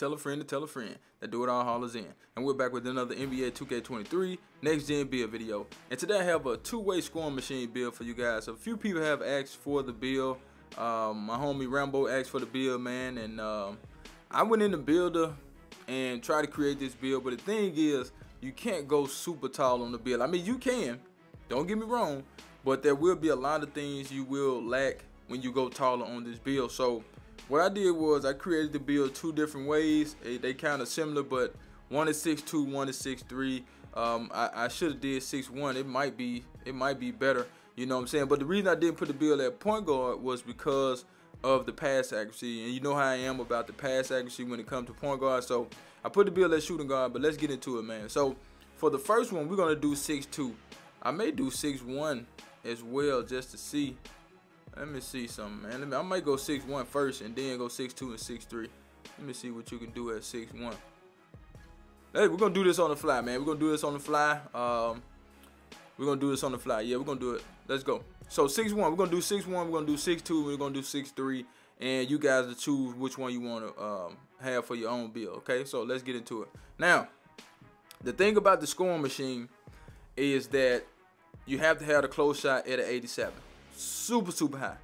tell a friend to tell a friend that Do It All Hall's in. And we're back with another NBA 2K23 Next Gen build video. And today I have a two-way scoring machine build for you guys. A few people have asked for the build. Um, my homie Rambo asked for the build, man. And um, I went in the builder and tried to create this build. But the thing is, you can't go super tall on the build. I mean, you can. Don't get me wrong. But there will be a lot of things you will lack when you go taller on this build. So what I did was I created the build two different ways. They kind of similar, but one is 6'2", one is 6'3". Um, I, I should have did six one. It might be it might be better. You know what I'm saying? But the reason I didn't put the build at point guard was because of the pass accuracy. And you know how I am about the pass accuracy when it comes to point guard. So I put the build at shooting guard, but let's get into it, man. So for the first one, we're going to do six two. I may do six one as well just to see let me see something, man. Me, I might go 6'1 first and then go 6'2 and 6'3. Let me see what you can do at 6'1. Hey, we're going to do this on the fly, man. We're going to do this on the fly. Um, we're going to do this on the fly. Yeah, we're going to do it. Let's go. So 6'1, we're going to do 6'1, we're going to do 6'2, we're going to do 6'3. And you guys to choose which one you want to um, have for your own bill, okay? So let's get into it. Now, the thing about the scoring machine is that you have to have a close shot at an 87 super, super high.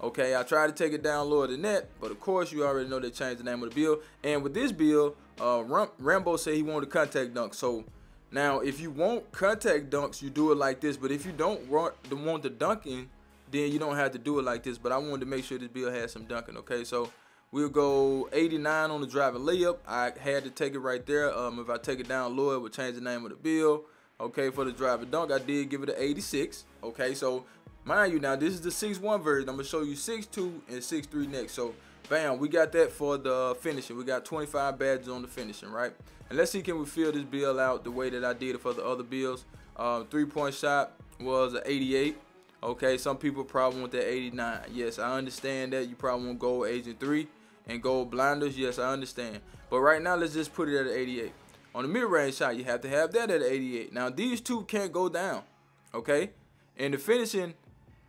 Okay, I tried to take it down lower than that, but of course you already know they changed the name of the bill. And with this bill, uh, Ram Rambo said he wanted contact dunk. So now if you want contact dunks, you do it like this. But if you don't want the, want the dunking, then you don't have to do it like this. But I wanted to make sure this bill had some dunking. Okay, so we'll go 89 on the driving layup. I had to take it right there. Um, if I take it down lower, it would change the name of the bill. Okay, for the driving dunk, I did give it an 86. Okay, so Mind you, now this is the 6-1 version. I'm gonna show you 6-2 and 6-3 next. So, bam, we got that for the finishing. We got 25 badges on the finishing, right? And let's see can we fill this bill out the way that I did it for the other bills. Uh, three-point shot was an 88. Okay, some people probably want that 89. Yes, I understand that. You probably want gold agent 3 and gold blinders. Yes, I understand. But right now, let's just put it at an 88. On the mid-range shot, you have to have that at an 88. Now, these two can't go down. Okay? And the finishing,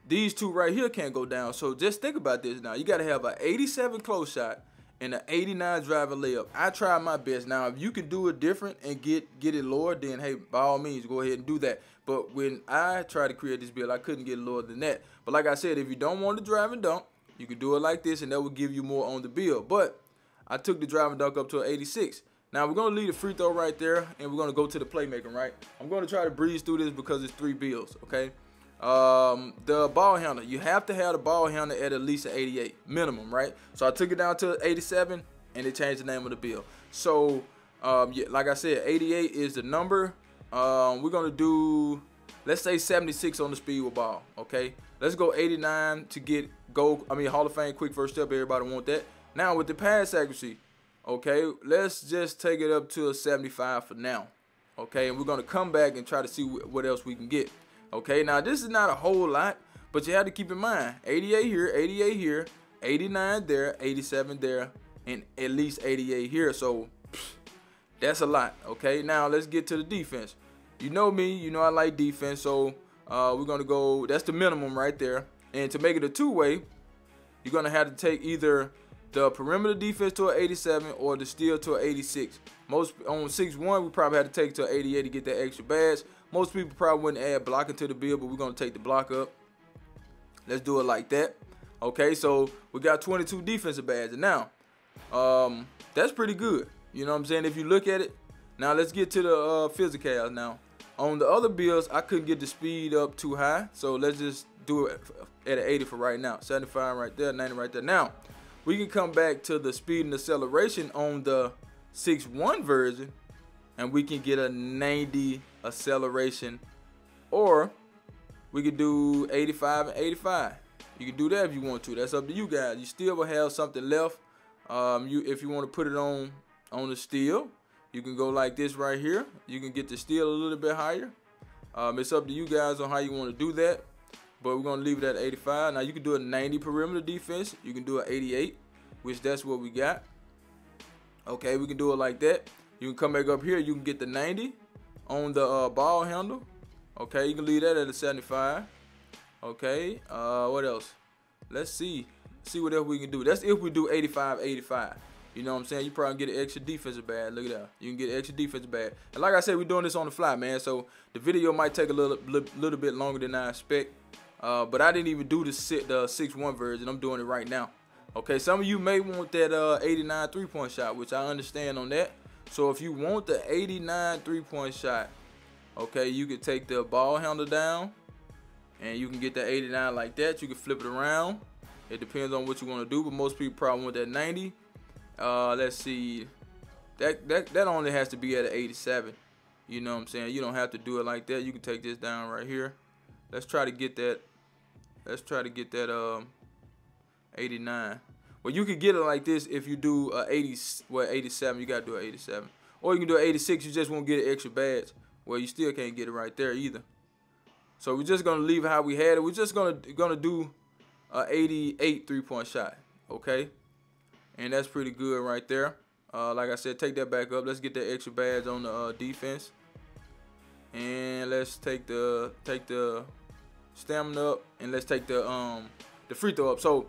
these two right here can't go down. So just think about this now. You got to have an 87 close shot and an 89 driver layup. I tried my best. Now, if you can do it different and get get it lower, then hey, by all means, go ahead and do that. But when I tried to create this build, I couldn't get lower than that. But like I said, if you don't want to drive and dunk, you can do it like this, and that will give you more on the build. But I took the drive and dunk up to an 86. Now we're gonna leave the free throw right there, and we're gonna go to the playmaking. Right? I'm gonna try to breeze through this because it's three bills. Okay. Um, the ball handler, you have to have the ball handler at at least an 88 minimum, right? So I took it down to 87 and it changed the name of the bill. So, um, yeah, like I said, 88 is the number. Um, we're gonna do, let's say 76 on the speed with ball, okay? Let's go 89 to get go. I mean, Hall of Fame quick first step. Everybody want that. Now with the pass accuracy, okay, let's just take it up to a 75 for now, okay? And we're gonna come back and try to see what else we can get. Okay, now this is not a whole lot, but you have to keep in mind 88 here, 88 here, 89 there, 87 there, and at least 88 here. So that's a lot. Okay, now let's get to the defense. You know me, you know I like defense, so uh, we're gonna go. That's the minimum right there. And to make it a two-way, you're gonna have to take either the perimeter defense to an 87 or the steal to an 86. Most on 6-1, we probably had to take to an 88 to get that extra badge. Most people probably wouldn't add blocking to the bill, but we're going to take the block up. Let's do it like that. Okay, so we got 22 defensive badges. Now, um, that's pretty good. You know what I'm saying? If you look at it. Now, let's get to the uh, physical now. On the other bills, I couldn't get the speed up too high. So let's just do it at an 80 for right now. 75 right there, 90 right there. Now, we can come back to the speed and acceleration on the 6-1 version and we can get a 90 acceleration or we could do 85 and 85 you can do that if you want to. That's up to you guys. You still will have something left. Um, you if you want to put it on on the steal you can go like this right here. You can get the steal a little bit higher. Um, it's up to you guys on how you want to do that but we're to leave it at 85 now you can do a 90 perimeter defense you can do an 88 which that's what we got okay we can do it like that you can come back up here. You can get the 90 on the uh, ball handle. Okay, you can leave that at a 75. Okay, uh, what else? Let's see. See what else we can do. That's if we do 85, 85. You know what I'm saying? You probably get an extra defensive badge. Look at that. You can get an extra defensive badge. And like I said, we're doing this on the fly, man. So the video might take a little little, little bit longer than I expect. Uh, but I didn't even do the, the 6-1 version. I'm doing it right now. Okay, some of you may want that uh, 89 three-point shot, which I understand on that. So if you want the 89 three-point shot, okay, you can take the ball handle down, and you can get the 89 like that. You can flip it around. It depends on what you want to do, but most people probably want that 90. Uh, let's see, that that that only has to be at an 87. You know what I'm saying? You don't have to do it like that. You can take this down right here. Let's try to get that. Let's try to get that um 89. Well, you could get it like this if you do a 80, well 87. You gotta do an 87, or you can do an 86. You just won't get an extra badge. Well, you still can't get it right there either. So we're just gonna leave how we had it. We're just gonna gonna do a 88 three point shot. Okay, and that's pretty good right there. Uh, like I said, take that back up. Let's get that extra badge on the uh, defense, and let's take the take the stamina up, and let's take the um the free throw up. So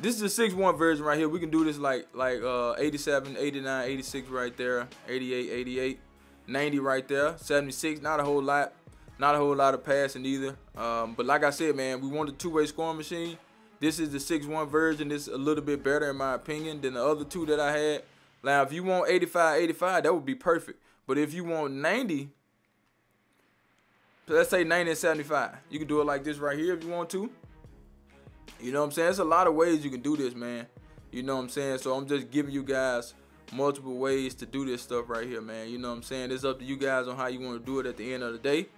this is a 6-1 version right here. We can do this like like uh 87, 89, 86 right there, 88, 88, 90 right there, 76. Not a whole lot. Not a whole lot of passing either. Um, but like I said, man, we want a two-way scoring machine. This is the 6-1 version. Is a little bit better in my opinion than the other two that I had. Now, if you want 85, 85, that would be perfect. But if you want 90, let's say 90 and 75, you can do it like this right here if you want to. You know what I'm saying? There's a lot of ways you can do this, man. You know what I'm saying? So I'm just giving you guys multiple ways to do this stuff right here, man. You know what I'm saying? It's up to you guys on how you want to do it at the end of the day.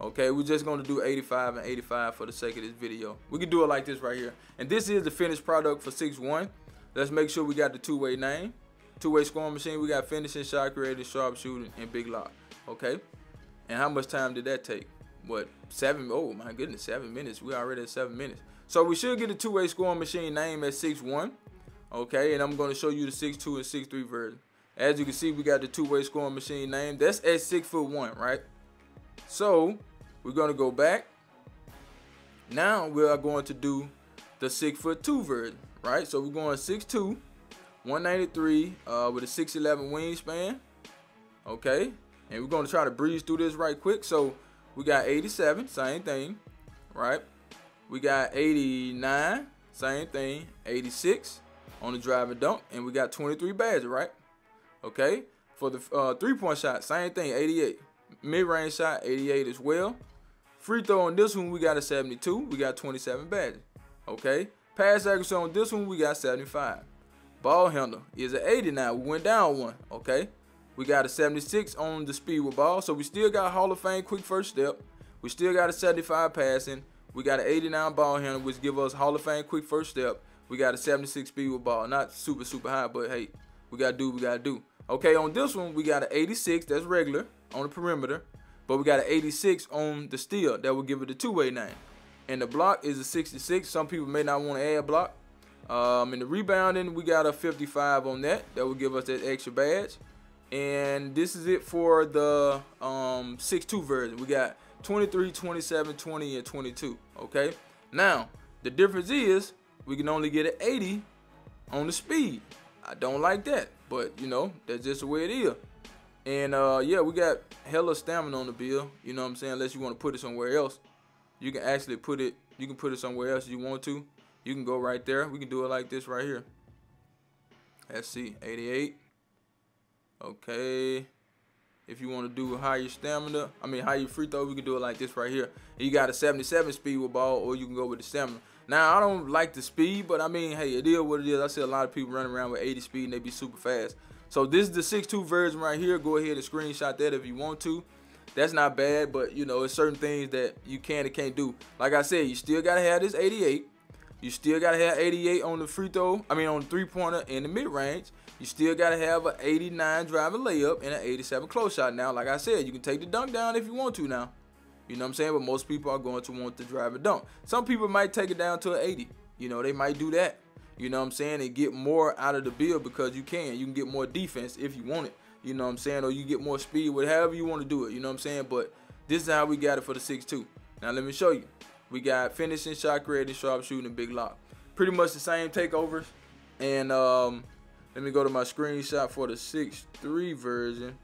Okay, we're just going to do 85 and 85 for the sake of this video. We can do it like this right here. And this is the finished product for 6-1. Let's make sure we got the two-way name. Two-way scoring machine. We got finishing, shot creating, sharpshooting, and big lock. Okay? And how much time did that take? What, seven? Oh, my goodness, seven minutes. We already at seven minutes. So we should get a two-way scoring machine name at 6-1. Okay, and I'm going to show you the 6-2 and 6-3 version. As you can see, we got the two-way scoring machine name. That's at 6 foot 1, right? So, we're going to go back. Now we are going to do the six foot two version, right? So we're going 6'2", 193 uh, with a 6'11 wingspan. Okay, and we're going to try to breeze through this right quick. So we got 87, same thing, right? We got 89, same thing, 86 on the drive and dunk, and we got 23 badges, right? Okay, for the uh, three-point shot, same thing, 88. Mid-range shot, 88 as well. Free throw on this one, we got a 72. We got 27 badges. Okay. Pass accuracy on this one, we got 75. Ball handle is an 89. We went down one. Okay. We got a 76 on the speed with ball. So we still got Hall of Fame quick first step. We still got a 75 passing. We got an 89 ball handle, which give us Hall of Fame quick first step. We got a 76 speed with ball. Not super, super high, but hey, we got to do we got to do. Okay, on this one, we got an 86. That's regular on the perimeter. But we got an 86 on the steal that will give it a two-way name. And the block is a 66. Some people may not want to add block. Um, and the rebounding, we got a 55 on that. That will give us that extra badge. And this is it for the um, 6-2 version. We got 23, 27, 20, and 22. Okay. Now, the difference is we can only get an 80 on the speed. I don't like that. But, you know, that's just the way it is. And uh, yeah, we got hella stamina on the bill. You know what I'm saying? Unless you want to put it somewhere else, you can actually put it. You can put it somewhere else you want to. You can go right there. We can do it like this right here. Let's see, 88. Okay. If you want to do higher stamina, I mean higher free throw, we can do it like this right here. You got a 77 speed with ball, or you can go with the stamina. Now I don't like the speed, but I mean, hey, it is what it is. I see a lot of people running around with 80 speed and they be super fast. So this is the 6.2 version right here. Go ahead and screenshot that if you want to. That's not bad, but you know, it's certain things that you can and can't do. Like I said, you still gotta have this 88. You still gotta have 88 on the free throw. I mean, on the three-pointer in the mid-range. You still gotta have an 89 driving layup and an 87 close shot. Now, like I said, you can take the dunk down if you want to now. You know what I'm saying? But most people are going to want to drive a dunk. Some people might take it down to an 80. You know, they might do that. You know what I'm saying? And get more out of the build because you can. You can get more defense if you want it. You know what I'm saying? Or you get more speed, whatever you want to do it. You know what I'm saying? But this is how we got it for the 6-2. Now let me show you. We got finishing, shot creating, sharp shooting, and big lock. Pretty much the same takeovers. And um, Let me go to my screenshot for the 6.3 version.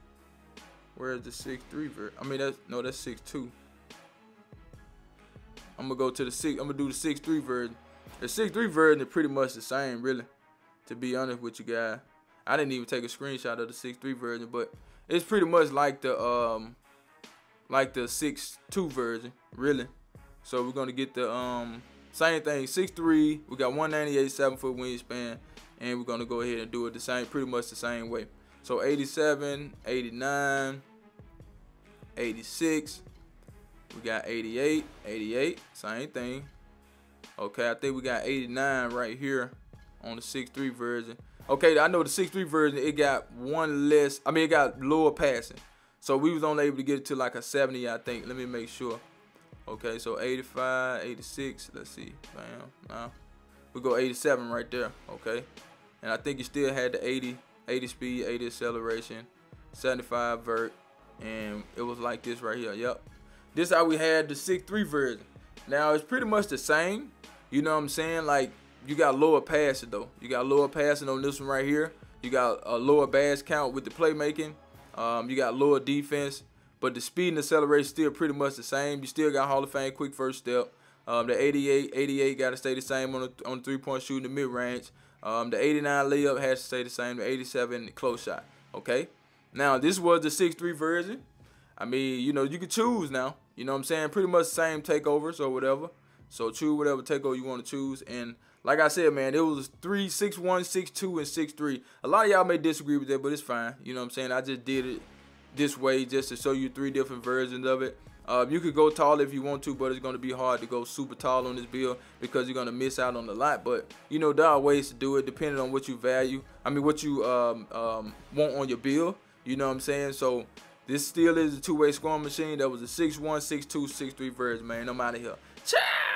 Where's the 6.3 version? I mean, that's no, that's 6.2. I'm gonna go to the six. I'm gonna do the 6.3 version. The 6.3 version is pretty much the same, really. To be honest with you guys, I didn't even take a screenshot of the 6.3 version, but it's pretty much like the um, like the 6.2 version, really. So we're gonna get the um same thing, 6'3", we got 198 7 foot wingspan, and we're gonna go ahead and do it the same, pretty much the same way. So 87, 89, 86, we got 88, 88, same thing. Okay, I think we got 89 right here on the 6'3 version. Okay, I know the 6'3 version, it got one less, I mean, it got lower passing. So we was only able to get it to like a 70, I think. Let me make sure. Okay, so 85, 86, let's see, bam, now we go 87 right there, okay? And I think you still had the 80, 80 speed, 80 acceleration, 75 vert, and it was like this right here, yep. This how we had the 6.3 version. Now, it's pretty much the same, you know what I'm saying? Like, you got lower passing, though. You got lower passing on this one right here. You got a lower bass count with the playmaking. Um, you got lower defense. But the speed and acceleration still pretty much the same. You still got Hall of Fame quick first step. Um, the 88, 88 got to stay the same on the, on the three-point shooting, the mid-range. Um, the 89 layup has to stay the same. The 87 close shot. Okay. Now this was the 6-3 version. I mean, you know, you could choose now. You know what I'm saying? Pretty much same takeovers or whatever. So choose whatever takeover you want to choose. And like I said, man, it was 3, 6, 1, 6, 2, and 6, 3. A lot of y'all may disagree with that, but it's fine. You know what I'm saying? I just did it this way just to show you three different versions of it. Uh, you could go tall if you want to, but it's going to be hard to go super tall on this build because you're going to miss out on a lot. But, you know, there are ways to do it depending on what you value. I mean, what you um, um, want on your build. You know what I'm saying? So, this still is a two-way scoring machine. That was a 6-1, 6-2, 6-3 version, man. I'm out of here. Ciao!